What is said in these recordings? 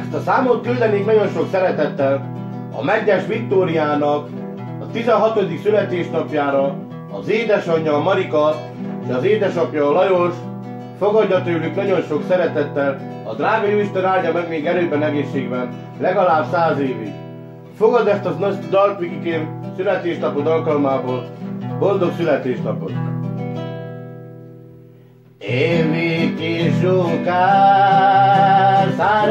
Ezt a számot küldenék nagyon sok szeretettel a Meggyes Viktóriának a 16. születésnapjára az édesanyja Marika és az édesapja Lajos fogadja tőlük nagyon sok szeretettel, a drága Jóisten áldja meg még erőben, egészségben, legalább száz évig. Fogad ezt a dalt, Vikikém, születésnapod alkalmából. Boldog születésnapot! Évi kis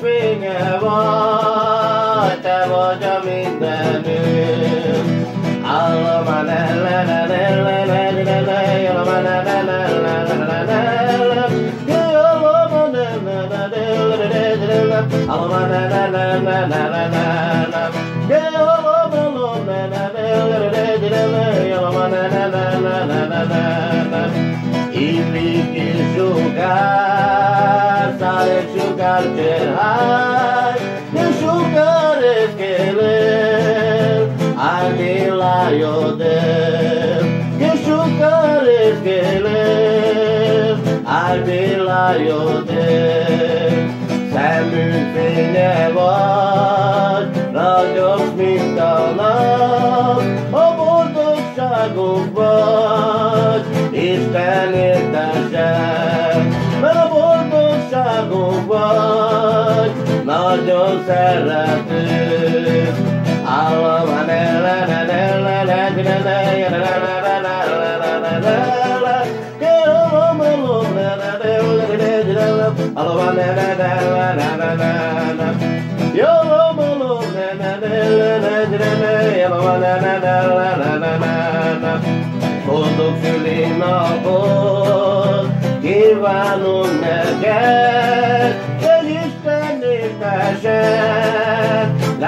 fénye vagy, te vagy a mindenünk. Allaman ellenen ellenen ellenen, allaman ellenen ellenen ellenen, allaman ellenen ellenen, sugár, cserhár, de sugár eskeler, áldéla jodem, de sugár eskeler, áldéla jodem, szemünk fénye vagy, ragyogsz, mint a nap, a boldogságunk vagy, Isten nagyon szerető. Államán ellenen, ellenen, ellenen, ellenen, Boldog szülinapot kívánunk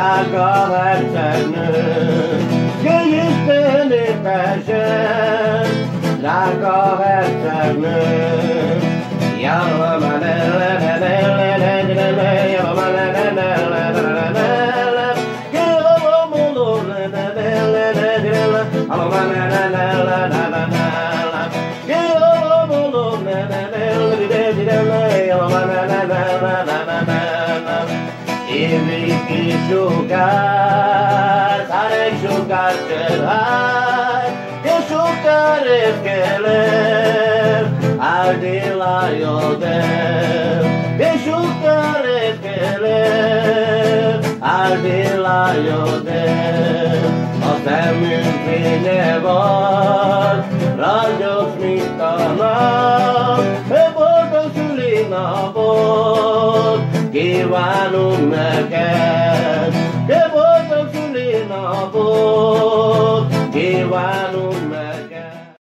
hogy Isten népesen, drága hercegnő. Hogy Isten népesen, drága hercegnő. Jallaman ellenen, ellenen, ellenen, jallaman ellenen, Évig kis sugár, szárek sugár cserhár, és sugár érkeler, áldéla jodem, és sugár érkeler, áldéla jodem, a szemünk fénye szülinapot, kívánunk neked, de boldog szülinapot, kívánunk